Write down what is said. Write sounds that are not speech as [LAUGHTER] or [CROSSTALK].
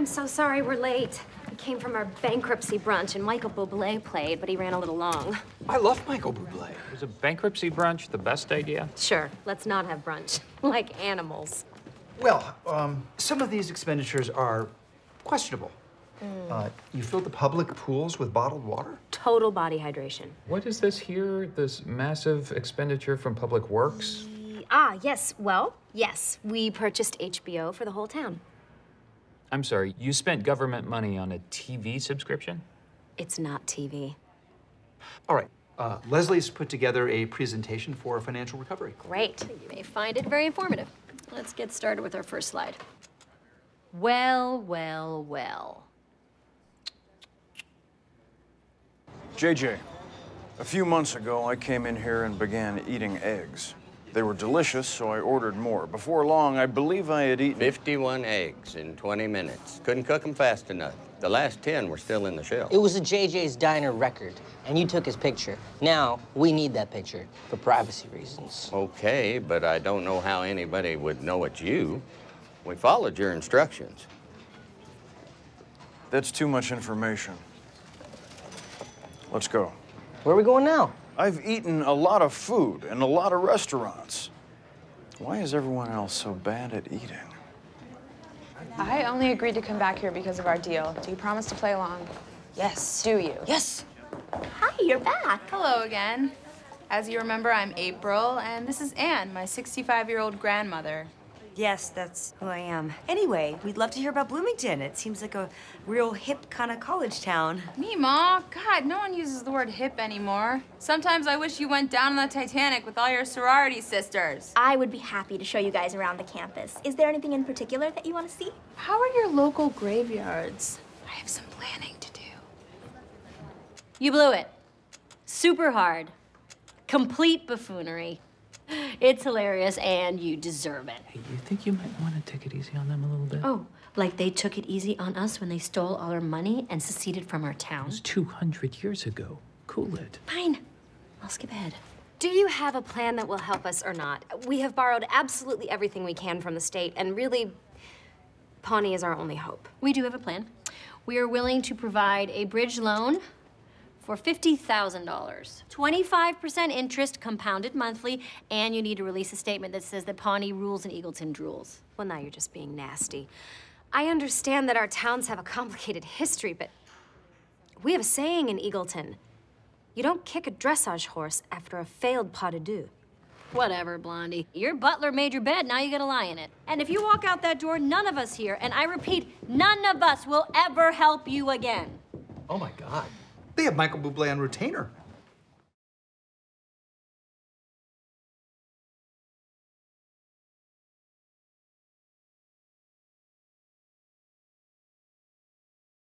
I'm so sorry we're late. We came from our bankruptcy brunch and Michael Bublé played, but he ran a little long. I love Michael Bublé. Was a bankruptcy brunch the best idea? Sure, let's not have brunch. [LAUGHS] like animals. Well, um, some of these expenditures are questionable. Uh, you filled the public pools with bottled water? Total body hydration. What is this here? This massive expenditure from Public Works? Ah, yes. Well, yes. We purchased HBO for the whole town. I'm sorry, you spent government money on a TV subscription? It's not TV. All right. Uh, Leslie's put together a presentation for financial recovery. Great. You may find it very informative. Let's get started with our first slide. Well, well, well. JJ, a few months ago, I came in here and began eating eggs. They were delicious, so I ordered more. Before long, I believe I had eaten 51 eggs in 20 minutes. Couldn't cook them fast enough. The last 10 were still in the shell. It was a JJ's Diner record, and you took his picture. Now, we need that picture for privacy reasons. Okay, but I don't know how anybody would know it's you. We followed your instructions. That's too much information. Let's go. Where are we going now? I've eaten a lot of food in a lot of restaurants. Why is everyone else so bad at eating? I only agreed to come back here because of our deal. Do you promise to play along? Yes. Do you? Yes. Hi, you're back. Hello again. As you remember, I'm April, and this is Anne, my 65-year-old grandmother. Yes, that's who I am. Anyway, we'd love to hear about Bloomington. It seems like a real hip kind of college town. Me, Ma? God, no one uses the word hip anymore. Sometimes I wish you went down on the Titanic with all your sorority sisters. I would be happy to show you guys around the campus. Is there anything in particular that you want to see? How are your local graveyards? I have some planning to do. You blew it. Super hard. Complete buffoonery. It's hilarious and you deserve it. Hey, you think you might want to take it easy on them a little bit? Oh, like they took it easy on us when they stole all our money and seceded from our town? It town? was 200 years ago. Cool it. Fine. I'll skip ahead. Do you have a plan that will help us or not? We have borrowed absolutely everything we can from the state, and really, Pawnee is our only hope. We do have a plan. We are willing to provide a bridge loan for $50,000. 25% interest compounded monthly, and you need to release a statement that says that Pawnee rules and Eagleton drools. Well, now you're just being nasty. I understand that our towns have a complicated history, but we have a saying in Eagleton. You don't kick a dressage horse after a failed pas de deux. Whatever, Blondie. Your butler made your bed, now you gotta lie in it. And if you walk out that door, none of us here, and I repeat, none of us will ever help you again. Oh my God. They have Michael Bublé on retainer.